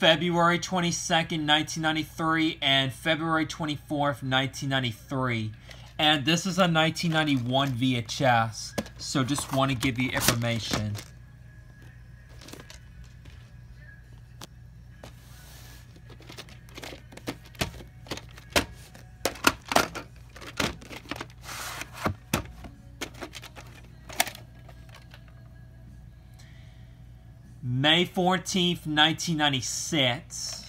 February 22nd, 1993, and February 24th, 1993. And this is a 1991 VHS, so just want to give you information. May 14th, 1996.